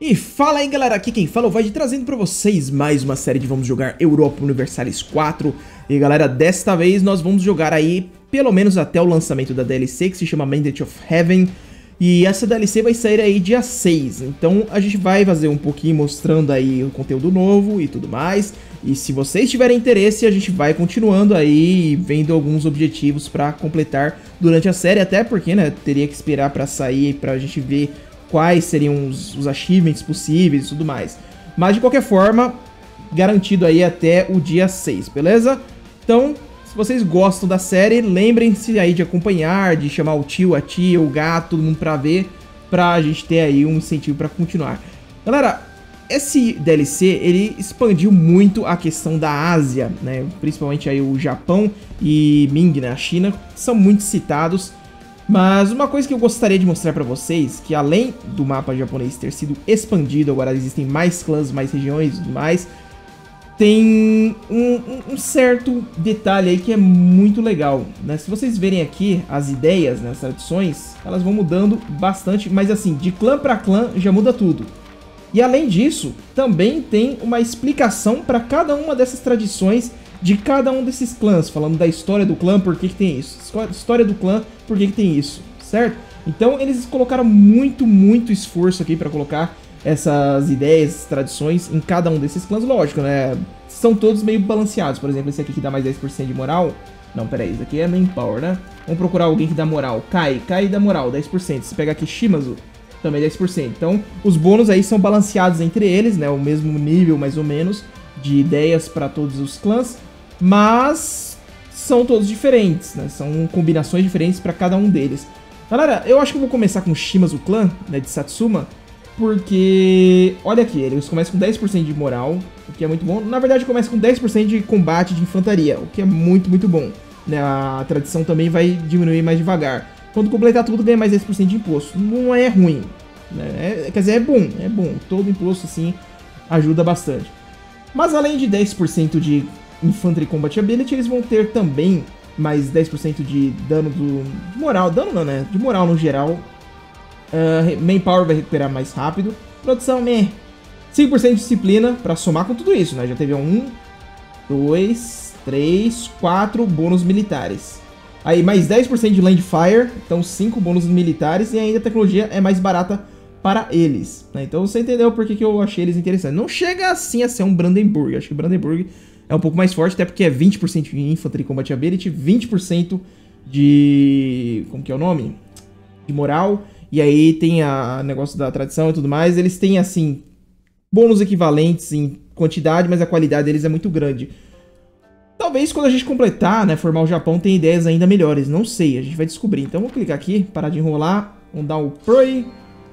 E fala aí galera, aqui quem fala é o Void trazendo pra vocês mais uma série de Vamos Jogar Europa Universalis 4 E galera, desta vez nós vamos jogar aí pelo menos até o lançamento da DLC que se chama Mandate of Heaven. E essa DLC vai sair aí dia 6, então a gente vai fazer um pouquinho mostrando aí o conteúdo novo e tudo mais. E se vocês tiverem interesse a gente vai continuando aí vendo alguns objetivos pra completar durante a série. Até porque né, teria que esperar pra sair pra gente ver quais seriam os, os achievements possíveis e tudo mais. Mas de qualquer forma, garantido aí até o dia 6, beleza? Então, se vocês gostam da série, lembrem-se aí de acompanhar, de chamar o tio, a tia, o gato, todo mundo pra ver, pra gente ter aí um incentivo pra continuar. Galera, esse DLC, ele expandiu muito a questão da Ásia, né? Principalmente aí o Japão e Ming, né? A China, são muito citados. Mas uma coisa que eu gostaria de mostrar pra vocês, que além do mapa japonês ter sido expandido, agora existem mais clãs, mais regiões e tudo mais, tem um, um, certo detalhe aí que é muito legal, né? Se vocês verem aqui as ideias, né, as tradições, elas vão mudando bastante, mas assim, de clã pra clã já muda tudo. E além disso, também tem uma explicação para cada uma dessas tradições de cada um desses clãs, falando da história do clã, por que, que tem isso, história do clã, por que, que tem isso, certo? Então eles colocaram muito, muito esforço aqui para colocar essas ideias, tradições em cada um desses clãs, lógico, né? São todos meio balanceados, por exemplo, esse aqui que dá mais 10% de moral. Não, peraí, isso aqui é main power, né? Vamos procurar alguém que dá moral. Kai, Kai dá moral, 10%. Se pegar aqui Shimazu, também 10%. Então, os bônus aí são balanceados entre eles, né? O mesmo nível, mais ou menos, de ideias para todos os clãs mas são todos diferentes, né? São combinações diferentes para cada um deles. Galera, eu acho que eu vou começar com Shimazu Clan, né, de Satsuma, porque, olha aqui, eles começam com 10% de moral, o que é muito bom. Na verdade, começa com 10% de combate de infantaria, o que é muito, muito bom. Né? A tradição também vai diminuir mais devagar. Quando completar tudo, ganha mais 10% de imposto. Não é ruim. Né? É, quer dizer, é bom, é bom. Todo imposto, assim, ajuda bastante. Mas além de 10% de Infantry Combat Ability, eles vão ter também mais 10% de dano do, de moral, dano não, né? De moral no geral. Uh, main Power vai recuperar mais rápido. Produção, meh. 5% de disciplina pra somar com tudo isso, né? Já teve um, dois, três, quatro bônus militares. Aí mais 10% de Land Fire, então 5 bônus militares e ainda a tecnologia é mais barata para eles. Né? Então você entendeu por que, que eu achei eles interessantes. Não chega assim a ser um Brandenburg, acho que Brandenburg é um pouco mais forte, até porque é 20% de Infantry Combat Ability, 20% de... como que é o nome? De moral, e aí tem a negócio da tradição e tudo mais. Eles têm, assim, bônus equivalentes em quantidade, mas a qualidade deles é muito grande. Talvez quando a gente completar, né, formar o Japão, tenha ideias ainda melhores. Não sei, a gente vai descobrir. Então vou clicar aqui, parar de enrolar, vamos dar o Prey.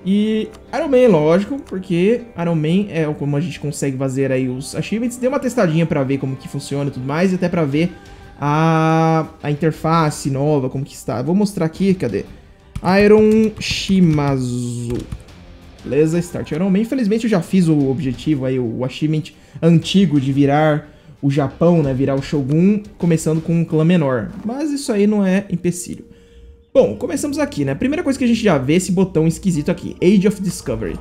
E Iron Man, lógico, porque Iron Man é como a gente consegue fazer aí os achievements. Deu uma testadinha pra ver como que funciona e tudo mais, e até pra ver a, a interface nova, como que está. Vou mostrar aqui, cadê? Iron Shimazu. Beleza, Start Iron Man. Infelizmente eu já fiz o objetivo aí, o achievement antigo de virar o Japão, né? Virar o Shogun, começando com um clã menor. Mas isso aí não é empecilho. Bom, começamos aqui, né? Primeira coisa que a gente já vê é esse botão esquisito aqui, Age of Discovery.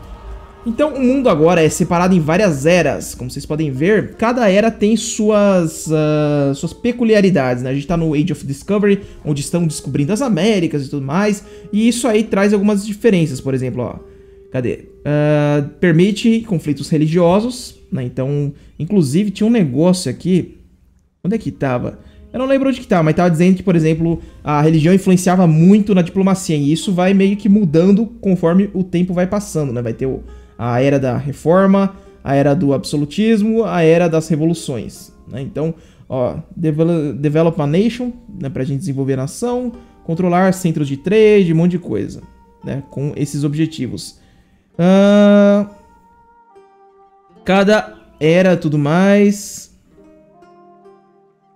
Então, o mundo agora é separado em várias eras, como vocês podem ver, cada era tem suas, uh, suas peculiaridades, né? A gente tá no Age of Discovery, onde estão descobrindo as Américas e tudo mais, e isso aí traz algumas diferenças, por exemplo, ó, cadê? Uh, permite conflitos religiosos, né? Então, inclusive, tinha um negócio aqui, onde é que tava? Eu não lembro onde que tá, mas tava dizendo que, por exemplo, a religião influenciava muito na diplomacia, e isso vai meio que mudando conforme o tempo vai passando, né? Vai ter a era da reforma, a era do absolutismo, a era das revoluções, né? Então, ó, develop, develop a nation, né, pra gente desenvolver a nação, controlar centros de trade, um monte de coisa, né, com esses objetivos. Uh, cada era tudo mais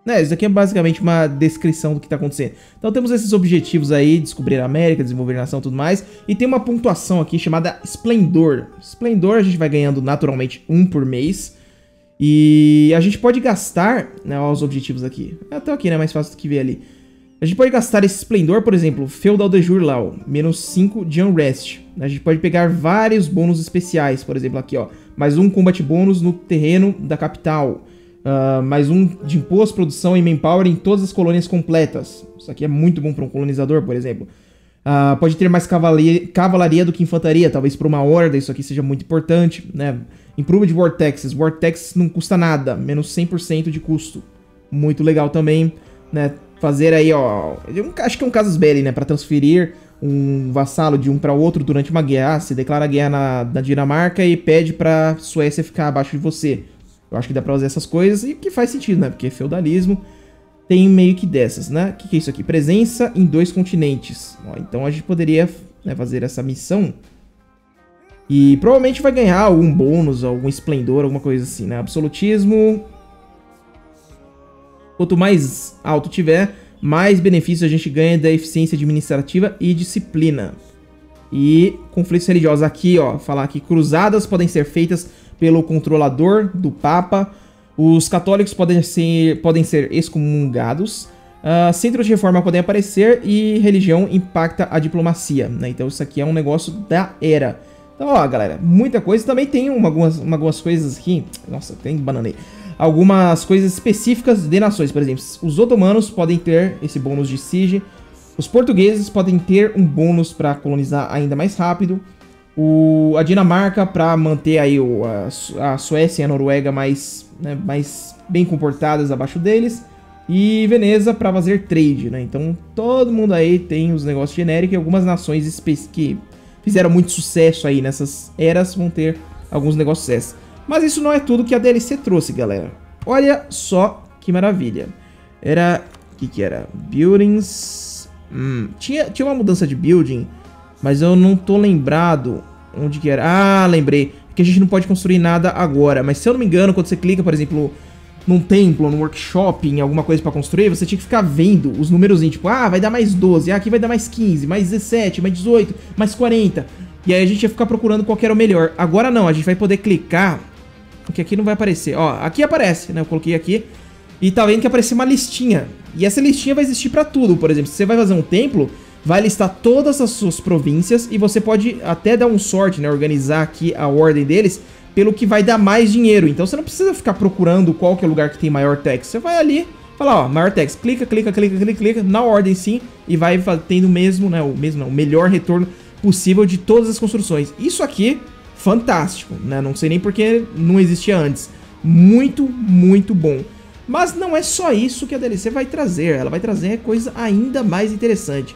né, isso aqui é basicamente uma descrição do que está acontecendo. Então temos esses objetivos aí, descobrir a América, desenvolver a nação e tudo mais, e tem uma pontuação aqui chamada Esplendor. Esplendor a gente vai ganhando naturalmente um por mês, e a gente pode gastar né, os objetivos aqui. Até aqui, né, mais fácil do que ver ali. A gente pode gastar esse esplendor, por exemplo, Feudal de Jour lá, ó, menos 5 de Unrest. A gente pode pegar vários bônus especiais, por exemplo, aqui, ó. Mais um combate bônus no terreno da capital. Uh, mais um de imposto, produção e manpower em todas as colônias completas. Isso aqui é muito bom para um colonizador, por exemplo. Uh, pode ter mais cavalaria, cavalaria do que infantaria, talvez para uma horda, isso aqui seja muito importante, né? Improved Vortexes. Vortex não custa nada, menos 100% de custo. Muito legal também, né? fazer aí, ó, eu acho que é um casus belli, né, para transferir um vassalo de um para outro durante uma guerra. Ah, você declara guerra na, na Dinamarca e pede para Suécia ficar abaixo de você. Eu acho que dá para fazer essas coisas e que faz sentido, né? Porque feudalismo tem meio que dessas, né? O que, que, é isso aqui? Presença em dois continentes. Ó, então a gente poderia né, fazer essa missão e provavelmente vai ganhar algum bônus, algum esplendor, alguma coisa assim, né? Absolutismo, Quanto mais alto tiver, mais benefícios a gente ganha da eficiência administrativa e disciplina. E conflitos religiosos aqui, ó, falar que cruzadas podem ser feitas pelo controlador do Papa, os católicos podem ser, podem ser excomungados, uh, centros de reforma podem aparecer e religião impacta a diplomacia, né? Então isso aqui é um negócio da era. Então, ó, galera, muita coisa. Também tem uma, algumas, algumas coisas aqui. Nossa, tem bananei algumas coisas específicas de nações. Por exemplo, os otomanos podem ter esse bônus de siege. Os portugueses podem ter um bônus para colonizar ainda mais rápido. O, a Dinamarca para manter aí o, a, a, Suécia e a Noruega mais, né, mais bem comportadas abaixo deles. E Veneza para fazer trade, né? Então todo mundo aí tem os negócios genéricos e algumas nações que fizeram muito sucesso aí nessas eras vão ter alguns negócios esses. Mas isso não é tudo que a DLC trouxe, galera. Olha só que maravilha. Era... O que que era? Buildings... Hum, tinha, tinha uma mudança de building, mas eu não tô lembrado onde que era. Ah, lembrei. Que a gente não pode construir nada agora. Mas se eu não me engano, quando você clica, por exemplo, num templo, num workshop, em alguma coisa pra construir, você tinha que ficar vendo os números, tipo, ah, vai dar mais 12, ah, aqui vai dar mais 15, mais 17, mais 18, mais 40. E aí a gente ia ficar procurando qual era o melhor. Agora não, a gente vai poder clicar porque aqui não vai aparecer. Ó, aqui aparece, né? Eu coloquei aqui. E tá vendo que apareceu uma listinha. E essa listinha vai existir pra tudo. Por exemplo, se você vai fazer um templo, vai listar todas as suas províncias. E você pode até dar um sorte, né? Organizar aqui a ordem deles pelo que vai dar mais dinheiro. Então você não precisa ficar procurando qual que é o lugar que tem maior tax. Você vai ali, fala, ó, maior tax. Clica, clica, clica, clica, clica, na ordem sim. E vai tendo o mesmo, né? O mesmo, não, o melhor retorno possível de todas as construções. Isso aqui fantástico, né? Não sei nem porque não existia antes. Muito, muito bom. Mas não é só isso que a DLC vai trazer, ela vai trazer coisa ainda mais interessante.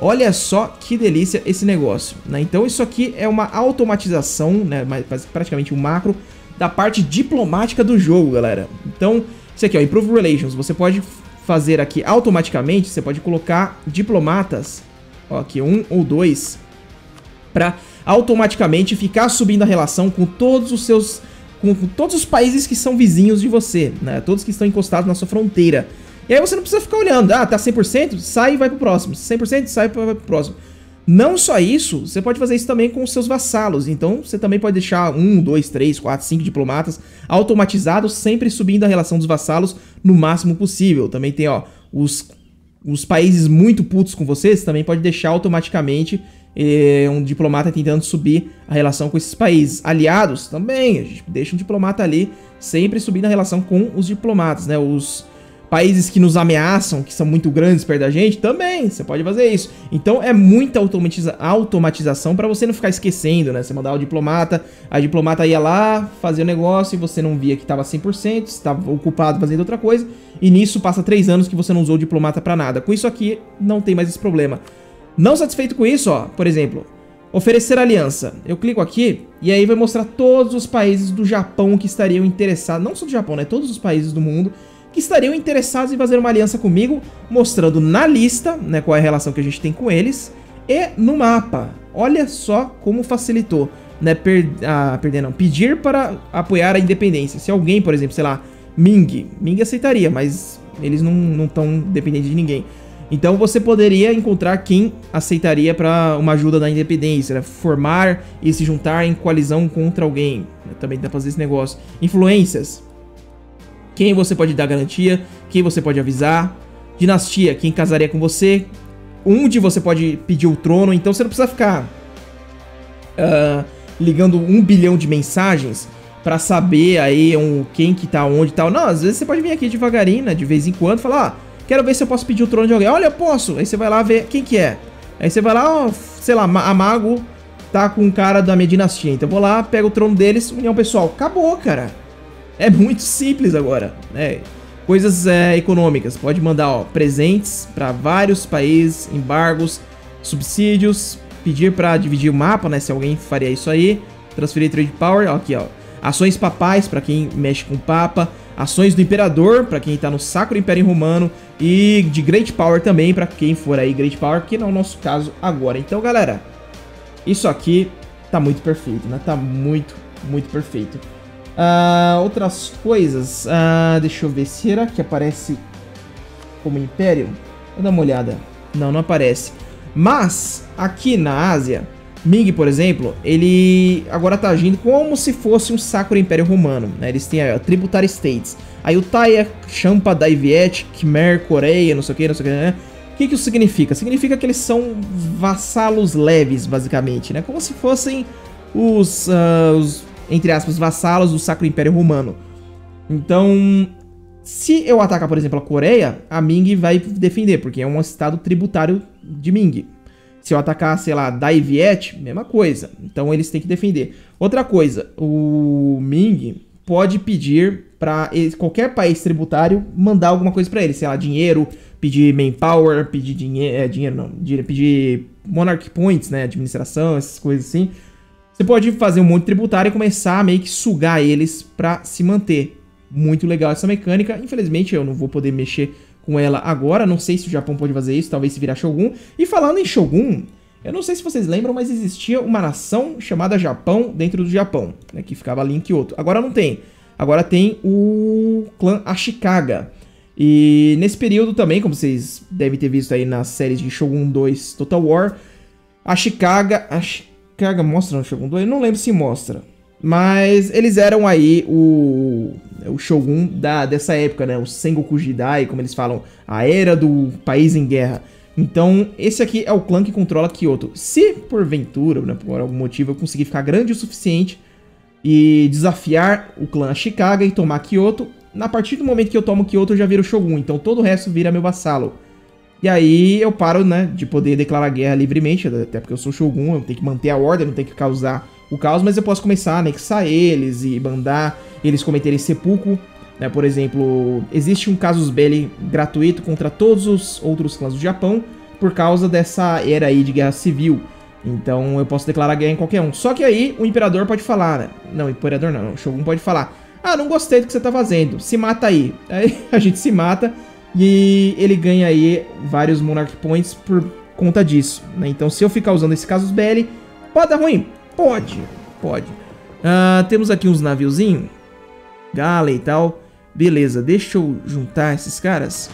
Olha só que delícia esse negócio, né? Então isso aqui é uma automatização, né? Praticamente um macro da parte diplomática do jogo, galera. Então, isso aqui, ó, Improve Relations, você pode fazer aqui automaticamente, você pode colocar diplomatas, ó, aqui um ou dois, para automaticamente ficar subindo a relação com todos os seus com, todos os países que são vizinhos de você, né? Todos que estão encostados na sua fronteira. E aí você não precisa ficar olhando, ah, tá 100%, sai e vai pro próximo. 100% sai e vai pro próximo. Não só isso, você pode fazer isso também com os seus vassalos. Então, você também pode deixar um, dois, três, quatro, cinco diplomatas automatizados, sempre subindo a relação dos vassalos no máximo possível. Também tem, ó, os, os países muito putos com vocês, também pode deixar automaticamente um diplomata tentando subir a relação com esses países. Aliados também, a gente deixa um diplomata ali sempre subindo a relação com os diplomatas, né? Os países que nos ameaçam, que são muito grandes perto da gente, também você pode fazer isso. Então é muita automatiza automatização para você não ficar esquecendo, né? Você mandar o diplomata, a diplomata ia lá fazer o negócio e você não via que estava 100%, estava ocupado fazendo outra coisa, e nisso passa três anos que você não usou o diplomata para nada. Com isso aqui não tem mais esse problema. Não satisfeito com isso, ó, por exemplo, oferecer aliança. Eu clico aqui e aí vai mostrar todos os países do Japão que estariam interessados, não só do Japão, né, todos os países do mundo que estariam interessados em fazer uma aliança comigo, mostrando na lista, né, qual é a relação que a gente tem com eles e no mapa. Olha só como facilitou, né, per, ah, perder não, pedir para apoiar a independência. Se alguém, por exemplo, sei lá, Ming, Ming aceitaria, mas eles não estão dependentes de ninguém. Então você poderia encontrar quem aceitaria para uma ajuda da independência, né? formar e se juntar em coalizão contra alguém. Também dá pra fazer esse negócio. Influências. Quem você pode dar garantia, quem você pode avisar. dinastia, quem casaria com você, onde você pode pedir o trono, então você não precisa ficar uh, ligando um bilhão de mensagens para saber aí um, quem que tá onde e tal. Não, às vezes você pode vir aqui devagarinho, né, de vez em quando, falar, ah, quero ver se eu posso pedir o trono de alguém. Olha, eu posso. Aí você vai lá ver quem que é. Aí você vai lá, ó, sei lá, a Mago tá com um cara da minha dinastia. Então eu vou lá, pego o trono deles, união pessoal. Acabou, cara. É muito simples agora, né? Coisas é, econômicas. Pode mandar, ó, presentes para vários países, embargos, subsídios, pedir para dividir o mapa, né? Se alguém faria isso aí. Transferir trade power, ó, aqui, ó. Ações papais para quem mexe com o papa, ações do imperador para quem tá no Sacro Império Romano e de Great Power também para quem for aí Great Power, que não é o nosso caso agora. Então, galera, isso aqui tá muito perfeito, né? Tá muito, muito perfeito. Uh, outras coisas, uh, deixa eu ver, será que aparece como Império? Vou dar uma olhada. Não, não aparece. Mas, aqui na Ásia, Ming, por exemplo, ele agora tá agindo como se fosse um Sacro Império Romano, né? Eles têm aí, ó, Tributary States. Aí o Taia, Champa, Daiviet, Khmer, Coreia, não sei o que, não sei o que, né? O que, que isso significa? Significa que eles são vassalos leves, basicamente, né? Como se fossem os, uh, os entre aspas, vassalos do Sacro Império Romano. Então, se eu atacar, por exemplo, a Coreia, a Ming vai defender, porque é um estado tributário de Ming. Se eu atacar, sei lá, Dai Viet, mesma coisa. Então eles têm que defender. Outra coisa, o Ming pode pedir para qualquer país tributário mandar alguma coisa para ele, sei lá, dinheiro, pedir manpower, pedir dinheiro, é, dinheiro não, pedir monarch points, né, administração, essas coisas assim. Você pode fazer um monte tributário e começar a meio que sugar eles para se manter. Muito legal essa mecânica. Infelizmente eu não vou poder mexer com ela agora. Não sei se o Japão pode fazer isso, talvez se virar Shogun. E falando em Shogun, eu não sei se vocês lembram, mas existia uma nação chamada Japão dentro do Japão, né, que ficava ali em Kyoto. Agora não tem. Agora tem o clã Ashikaga. E nesse período também, como vocês devem ter visto aí nas séries de Shogun 2 Total War, Ashikaga, Ashikaga mostra no Shogun 2? Eu não lembro se mostra. Mas eles eram aí o, o Shogun da, dessa época, né? O Sengoku Jidai, como eles falam, a era do país em guerra. Então, esse aqui é o clã que controla Kyoto. Se, porventura, né, por algum motivo, eu conseguir ficar grande o suficiente e desafiar o clã Ashikaga e tomar Kyoto, na partir do momento que eu tomo Kyoto, eu já viro Shogun. Então, todo o resto vira meu vassalo. E aí eu paro, né, de poder declarar guerra livremente, até porque eu sou Shogun, eu tenho que manter a ordem, não tenho que causar o caos, mas eu posso começar a anexar eles e mandar eles cometerem sepulcro. Né? Por exemplo, existe um casus belli gratuito contra todos os outros clãs do Japão por causa dessa era aí de guerra civil. Então eu posso declarar guerra em qualquer um. Só que aí o imperador pode falar, né? Não, o imperador não, o Shogun pode falar. Ah, não gostei do que você tá fazendo, se mata aí. Aí a gente se mata e ele ganha aí vários Monarch Points por conta disso. Né? Então se eu ficar usando esse casus belli, pode dar ruim, Pode, pode. Uh, temos aqui uns naviozinhos. Gala e tal. Beleza, deixa eu juntar esses caras.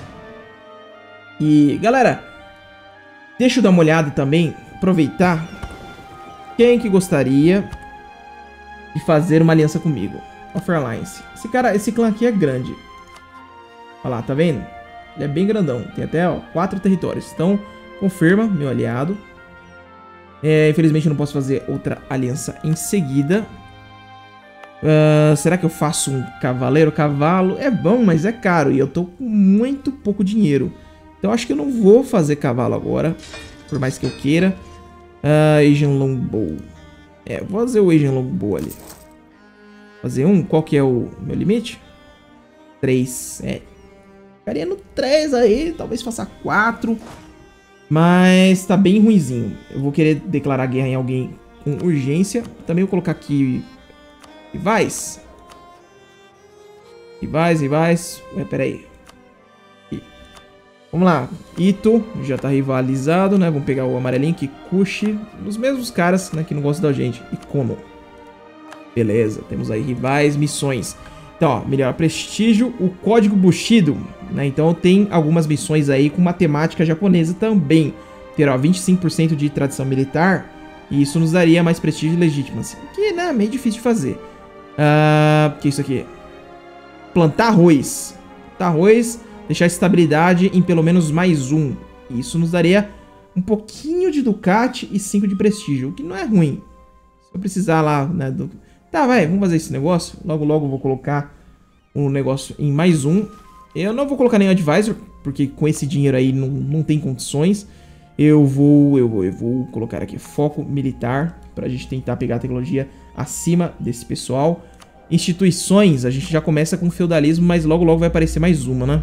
E, galera, deixa eu dar uma olhada também, aproveitar. Quem que gostaria de fazer uma aliança comigo? Offer Alliance. Esse cara, esse clã aqui é grande. Olha lá, tá vendo? Ele é bem grandão. Tem até, ó, quatro territórios. Então, confirma, meu aliado. É, infelizmente eu não posso fazer outra aliança em seguida. Uh, será que eu faço um cavaleiro? Cavalo é bom, mas é caro e eu tô com muito pouco dinheiro. Então acho que eu não vou fazer cavalo agora, por mais que eu queira. Uh, Asian Longbow. É, vou fazer o Asian Longbow ali. Fazer um, qual que é o meu limite? 3, é. Ficaria no 3 aí, talvez faça 4. Mas tá bem ruizinho. Eu vou querer declarar guerra em alguém com urgência. Também vou colocar aqui rivais. Rivais, rivais. Ué, peraí. Aqui. Vamos lá. Ito já tá rivalizado, né? Vamos pegar o amarelinho, Kikuchi. Os mesmos caras, né, que não gostam da gente. E Kono. Beleza, temos aí rivais, missões. Então, ó, melhor prestígio, o código Bushido, né? Então tem algumas missões aí com matemática japonesa também. Ter, ó, 25% de tradição militar, e isso nos daria mais prestígio e legitimacy. Que, né, meio difícil de fazer. Uh, que é isso aqui? Plantar arroz. Plantar arroz, deixar estabilidade em pelo menos mais um. Isso nos daria um pouquinho de Ducati e 5 de prestígio, o que não é ruim. Se eu precisar lá, né, do... Tá, vai, vamos fazer esse negócio. Logo, logo vou colocar um negócio em mais um. Eu não vou colocar nenhum advisor, porque com esse dinheiro aí não, não tem condições. Eu vou, eu vou, eu vou colocar aqui foco militar, pra gente tentar pegar a tecnologia acima desse pessoal. Instituições, a gente já começa com feudalismo, mas logo logo vai aparecer mais uma, né?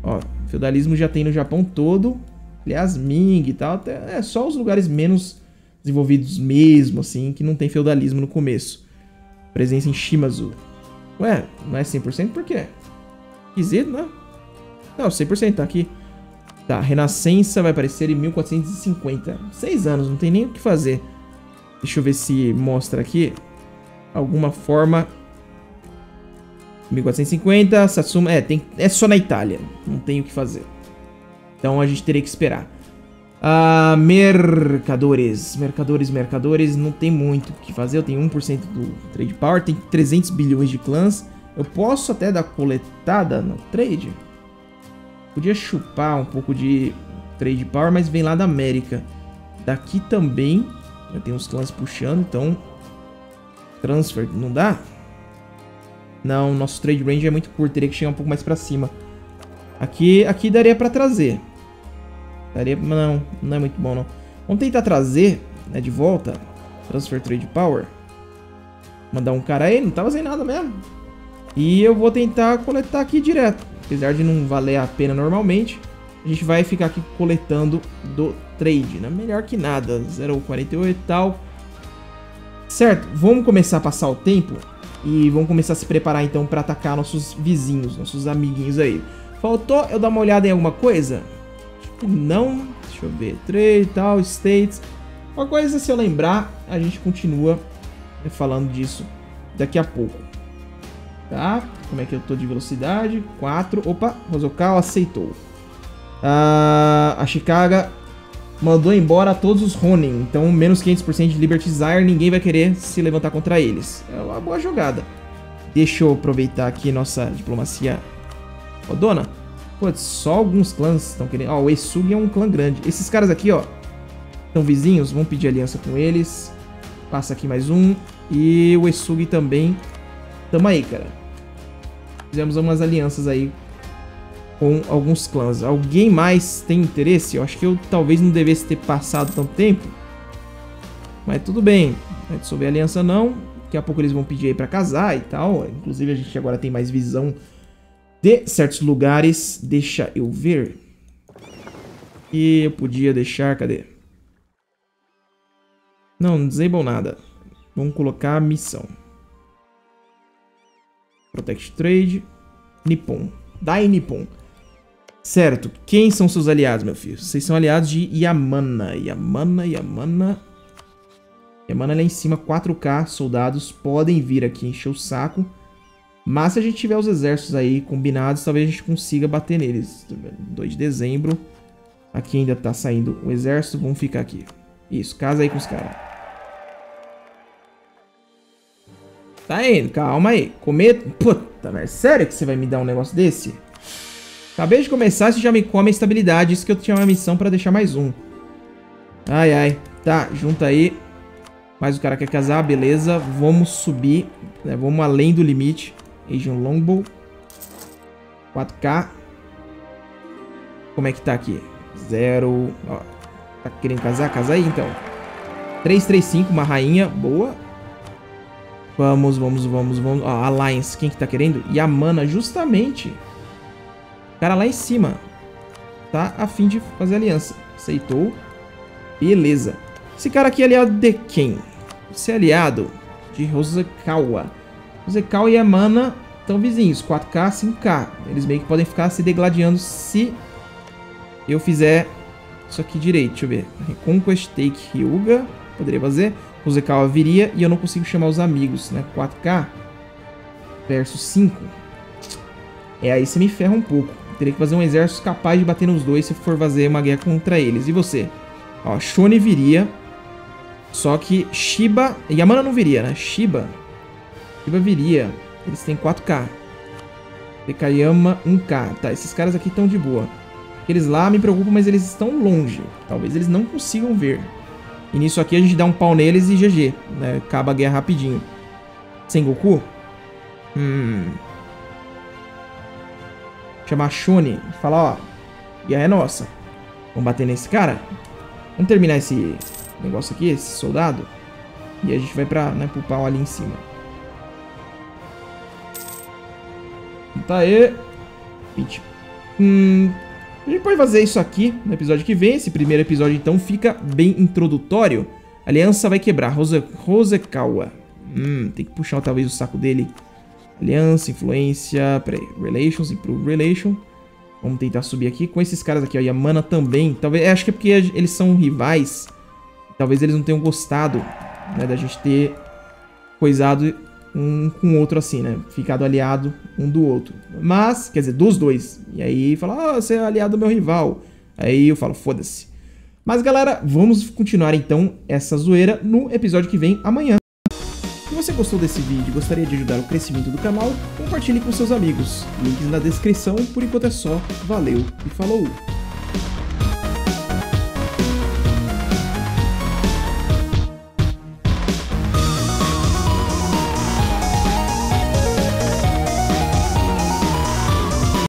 Ó, feudalismo já tem no Japão todo. Aliás, Ming e tal, é só os lugares menos desenvolvidos mesmo, assim, que não tem feudalismo no começo. Presença em Shimazu. Ué, não é 100% por quê? Esquisito, né? Não, 100% tá aqui. Tá, Renascença vai aparecer em 1450. Seis anos, não tem nem o que fazer. Deixa eu ver se mostra aqui. Alguma forma 1450, Satsuma. É, tem, é só na Itália. Não tem o que fazer. Então a gente teria que esperar. Ah, mercadores. Mercadores, mercadores. Não tem muito o que fazer. Eu tenho 1% do trade power. Tem 300 bilhões de clãs. Eu posso até dar coletada no trade. Podia chupar um pouco de trade power, mas vem lá da América. Daqui também. Já tem uns clãs puxando, então. Transfer, não dá? Não, nosso trade range é muito curto, teria que chegar um pouco mais pra cima. Aqui, aqui daria pra trazer. Daria, não, não é muito bom não. Vamos tentar trazer, né, de volta. Transfer Trade Power. Mandar um cara aí, não tava sem nada mesmo. E eu vou tentar coletar aqui direto. Apesar de não valer a pena normalmente, a gente vai ficar aqui coletando do trade, né? Melhor que nada, 0,48 e tal. Certo, vamos começar a passar o tempo e vamos começar a se preparar então para atacar nossos vizinhos, nossos amiguinhos aí. Faltou eu dar uma olhada em alguma coisa? Não, deixa eu ver, trade e tal, states. Uma coisa, se eu lembrar, a gente continua falando disso daqui a pouco. Tá? Como é que eu tô de velocidade? 4. Opa, Rosokal aceitou. Ah, a Chicago mandou embora todos os Ronin. Então, menos 500% de Liberty Desire, ninguém vai querer se levantar contra eles. É uma boa jogada. Deixa eu aproveitar aqui nossa diplomacia. Ô, Putz, só alguns clãs estão querendo... Ó, o Esugi é um clã grande. Esses caras aqui, ó, são vizinhos. Vamos pedir aliança com eles. Passa aqui mais um. E o Esugi também. Tamo aí, cara. Fizemos algumas alianças aí com alguns clãs. Alguém mais tem interesse? Eu acho que eu talvez não devesse ter passado tanto tempo. Mas tudo bem. A gente souber aliança não. Daqui a pouco eles vão pedir aí pra casar e tal. Inclusive a gente agora tem mais visão de certos lugares. Deixa eu ver. E eu podia deixar... Cadê? Não, não disable nada. Vamos colocar missão. Protect Trade. Nippon. Dai Nippon. Certo. Quem são seus aliados, meu filho? Vocês são aliados de Yamana. Yamana, Yamana. Yamana lá em cima, 4k soldados podem vir aqui encher o saco. Mas se a gente tiver os exércitos aí combinados, talvez a gente consiga bater neles. 2 de dezembro. Aqui ainda tá saindo o exército. Vamos ficar aqui. Isso, casa aí com os caras. Tá indo, calma aí. Comer... Puta, velho. Sério que você vai me dar um negócio desse? Acabei de começar, você já me come a estabilidade. Isso que eu tinha uma missão pra deixar mais um. Ai, ai. Tá, junta aí. Mais o cara quer casar, beleza. Vamos subir. Né? Vamos além do limite. Asian Longbow. 4K. Como é que tá aqui? Zero. Ó, tá querendo casar? Casa aí, então. 335, uma rainha. Boa. Vamos, vamos, vamos, vamos. Ó, Alliance. Quem que tá querendo? Yamana, justamente. O cara lá em cima tá a fim de fazer aliança. Aceitou. Beleza. Esse cara aqui é aliado de quem? Esse é aliado de Rosekawa. Rosekawa e Amana estão vizinhos. 4K, 5K. Eles meio que podem ficar se degladiando se eu fizer isso aqui direito. Deixa eu ver. Reconquest Take Ryuga. Poderia fazer. Rosekawa viria e eu não consigo chamar os amigos, né? 4K versus 5. É, aí você me ferra um pouco. Teria que fazer um exército capaz de bater nos dois se for fazer uma guerra contra eles. E você? Ó, Shone viria. Só que Shiba... Yamana não viria, né? Shiba... Shiba viria. Eles têm 4K. Tekayama 1K. Tá, esses caras aqui estão de boa. Aqueles lá me preocupam, mas eles estão longe. Talvez eles não consigam ver. E nisso aqui a gente dá um pau neles e GG. Né? Acaba a guerra rapidinho. Sengoku? Hum. Chamar Shuni. Falar, ó. Guerra é nossa. Vamos bater nesse cara? Vamos terminar esse negócio aqui, esse soldado. E a gente vai pra, né, pro pau ali em cima. Tá aí. 20. Hum, a gente pode fazer isso aqui no episódio que vem. Esse primeiro episódio, então, fica bem introdutório. A aliança vai quebrar. Rose, Rosekawa. Hum, tem que puxar talvez o saco dele. Aliança, influência... Peraí. Relations, improve relation. Vamos tentar subir aqui. Com esses caras aqui, ó. E a Mana também. Talvez... Acho que é porque eles são rivais. Talvez eles não tenham gostado, né? Da gente ter coisado um com o outro assim, né? Ficado aliado um do outro. Mas, quer dizer, dos dois. E aí fala, ah, você é aliado do meu rival. Aí eu falo, foda-se. Mas galera, vamos continuar então essa zoeira no episódio que vem amanhã. Se você gostou desse vídeo e gostaria de ajudar o crescimento do canal, compartilhe com seus amigos. Links na descrição, por enquanto é só. Valeu e falou!